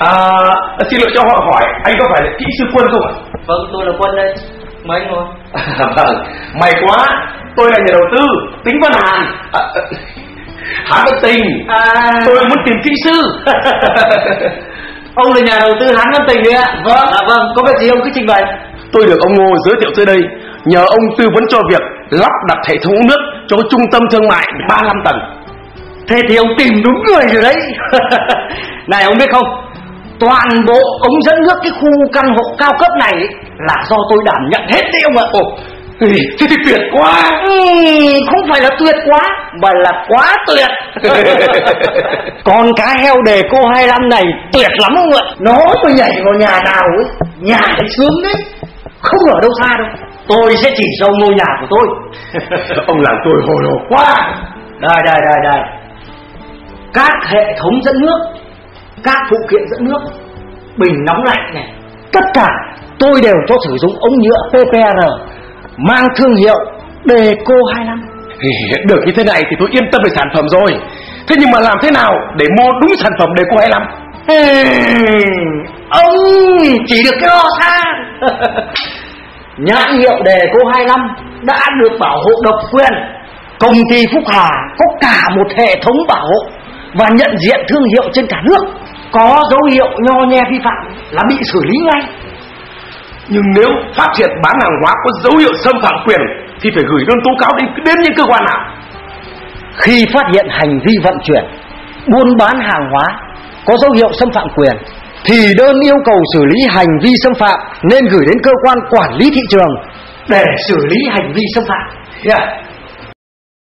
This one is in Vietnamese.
À, xin lỗi cho họ hỏi, anh có phải là kỹ sư quân không ạ? Vâng, tôi là Quân đây. Mấy anh ngồi. vâng, may quá, tôi là nhà đầu tư, tính Văn Hàn. À, à, Hán Văn Tình, À, tôi muốn tìm kỹ sư. ông là nhà đầu tư Hán Văn Tình đấy ạ. Vâng. À, vâng, có việc gì ông cứ trình bày. tôi được ông Ngô giới thiệu tới đây, nhờ ông tư vấn cho việc lắp đặt hệ thống nước cho trung tâm thương mại 35 tầng. Thế thì ông tìm đúng người rồi đấy. này ông biết không? Toàn bộ ống dẫn nước cái khu căn hộ cao cấp này là do tôi đảm nhận hết đấy ông ạ. Ồ, thế thì tuyệt quá. Ừ, không phải là tuyệt quá mà là quá tuyệt con cá heo đề cô 25 này tuyệt lắm ông ạ nó mà nhảy vào nhà nào ấy nhà ấy sướng đấy không ở đâu xa đâu tôi sẽ chỉ cho ngôi nhà của tôi ông làm tôi hồi hộp quá. đây đây đây đây các hệ thống dẫn nước các phụ kiện dẫn nước bình nóng lạnh này. Tất cả tôi đều cho sử dụng ống nhựa PPR mang thương hiệu Deco 25 Được như thế này thì tôi yên tâm về sản phẩm rồi. Thế nhưng mà làm thế nào để mua đúng sản phẩm cô 25? Ừm, ông chỉ được cái lo xa nhãn hiệu đề cô 25 đã được bảo hộ độc quyền. Công ty Phúc Hà có cả một hệ thống bảo hộ và nhận diện thương hiệu trên cả nước có dấu hiệu nho nhe vi phạm là bị xử lý ngay Nhưng nếu phát hiện bán hàng hóa có dấu hiệu xâm phạm quyền thì phải gửi đơn tố cáo đến đến những cơ quan nào? khi phát hiện hành vi vận chuyển buôn bán hàng hóa có dấu hiệu xâm phạm quyền thì đơn yêu cầu xử lý hành vi xâm phạm nên gửi đến cơ quan quản lý thị trường để xử lý hành vi xâm phạm. Yeah.